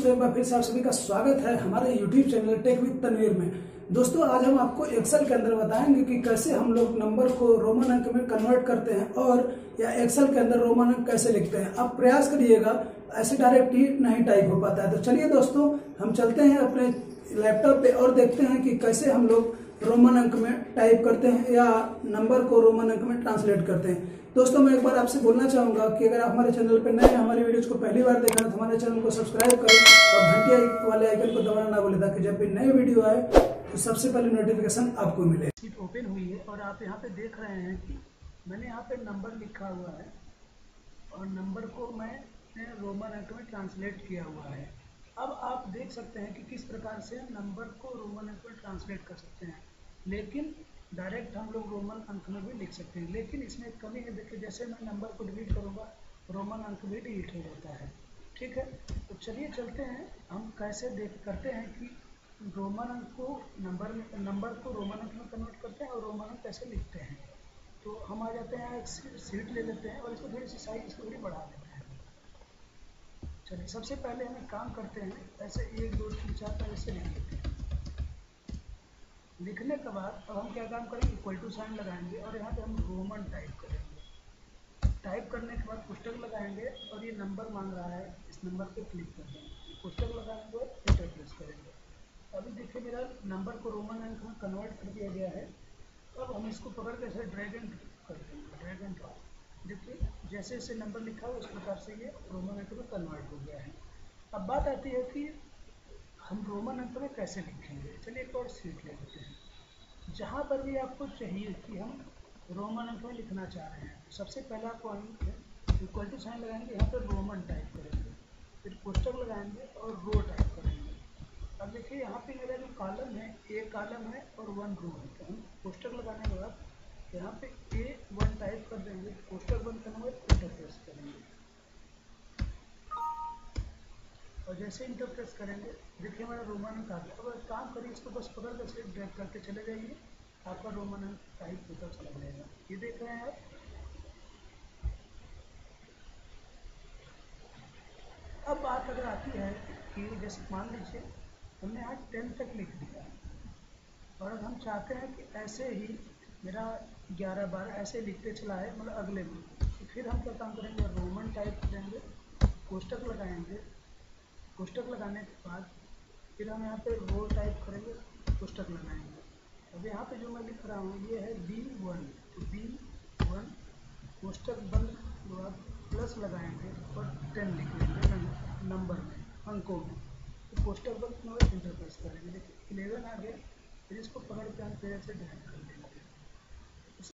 दोस्तों, एक बार फिर से आप सभी का स्वागत है हमारे YouTube channel tech with Tanveer में। दोस्तों, आज हम आपको एक्सेल के अंदर बताएँगे कि कैसे हम लोग नंबर को रोमन अंक में कन्वर्ट करते हैं और या एक्सेल के अंदर रोमन अंक कैसे लिखते हैं। आप प्रयास करिएगा, ऐसे डायरेक्ट ही नहीं टाइप हो पाता है। तो चलिए दोस्तों, हम चलते हैं अपने लैपटॉप पे और देखते हैं कि कैसे हम लोग रोमन अंक में टाइप करते हैं या नंबर को रोमन अंक में ट्रांसलेट करते हैं। दोस्तों, मैं एक बार आपसे बोलना चाहूँगा कि अगर आप हमारे चैनल पर नए हैं, हमारे वीडियोज़ को पहली बार देखा तो हमारे चैनल को सब्सक्राइब करें और घंटिया वाले आइकन को दबाना ना भूलें, ताकि जब भी नए वीडियो आए तो सबसे पहले नोटिफिकेशन आपको मिले। सीट ओपन हुई है और आप यहाँ पे देख रहे हैं कि मैंने यहाँ पे नंबर लिखा हुआ है और नंबर को मैं रोमन अंक में ट्रांसलेट किया हुआ है। अब आप देख सकते हैं कि किस प्रकार से नंबर को रोमन अंक में ट्रांसलेट कर सकते हैं। लेकिन डायरेक्ट हम लोग रोमन अंक में भी लिख सकते हैं। लेकिन इसमें कमी है, देखिए, जैसे मैं नंबर को डिलीट करूँगा रोमन अंक भी डिलीट हो जाता है। ठीक है? तो चलिए चलते हैं। हम कैसे देख, करते हैं कि रोमन अंक को नंबर में नंबर को रोमन अंक में कन्वर्ट करते हैं और रोमन अंक कैसे लिखते हैं। तो हम आ जाते हैं, एक सीट ले लेते हैं और इसको थोड़ी सी साइज़ इसको थोड़ी बढ़ा देते हैं। चलिए, सबसे पहले हम काम करते हैं, ऐसे एक, दो, तीन, चार पर ऐसे लिख लेते हैं लिखने के बाद अब हम क्या काम करेंगे? इक्वल टू साइन लगाएँगे और यहाँ पे हम रोमन टाइप करेंगे। टाइप करने के बाद पुस्तक लगाएँगे और ये नंबर मांग रहा है, इस नंबर पे क्लिक कर देंगे पुस्तक लगाएँगे इंटर प्रेस करेंगे। अभी देखिए मेरा नंबर को रोमन अंक में कन्वर्ट कर दिया गया है। अब हम इसको पकड़ के ऐसे ड्रैगन कर देंगे। ड्रैगन ड्रॉप देखिए जैसे जैसे नंबर लिखा हुआ उस प्रकार से ये रोमन अंक में कन्वर्ट हो गया है। अब बात आती है कि हम रोमन अंक में कैसे लिखेंगे? चलिए एक और सीट ले लेते हैं। जहाँ पर भी आपको चाहिए कि हम रोमन अंक में लिखना चाह रहे हैं, सबसे पहला पॉइंट है इक्वल टू साइन लगाएँगे, यहाँ पर रोमन टाइप करेंगे। फिर पोस्टर लगाएँगे और रो टाइप करेंगे। अब देखिए, यहाँ पे मेरा जो कॉलम है ए कॉलम है और वन रो है। तो हम पोस्टर लगाने के बाद यहाँ पे ए वन टाइप कर देंगे पोस्टर बंद करने के बाद इंटरप्रेस करेंगे। और जैसे इंटरप्रेस करेंगे, देखिए हमारा रोमन अंक आ गया अब काम करिए, इसको बस पकड़ कर से ड्रैग करके चले जाइए। आपका रोमन अंक टाइप होता चला जाएगा। ये देख रहे हैं आप। अब बात अगर आती है कि जैसे मान लीजिए, हमने आज टेन तक लिख दिया और अब हम चाहते हैं कि ऐसे ही मेरा ग्यारह बारह ऐसे लिखते चला है मतलब अगले में। तो फिर हम क्या काम करेंगे? रोमन टाइप करेंगे, कोष्टक लगाएँगे। कोष्टक लगाने के बाद फिर हम यहाँ पे रो टाइप करेंगे कोष्टक लगाएँगे। अब यहाँ पे जो मैं लिख रहा हूँ, ये है बी वन तो बी वन कोष्टक बंद प्लस लगाएँगे और टेन लिख लेंगे नंबर में, अंकों में। तो कोष्टक बंद इंटरप्रेस करेंगे। देखिए इलेवन आ गया, फिर इसको पकड़ के हम फिर से ध्यान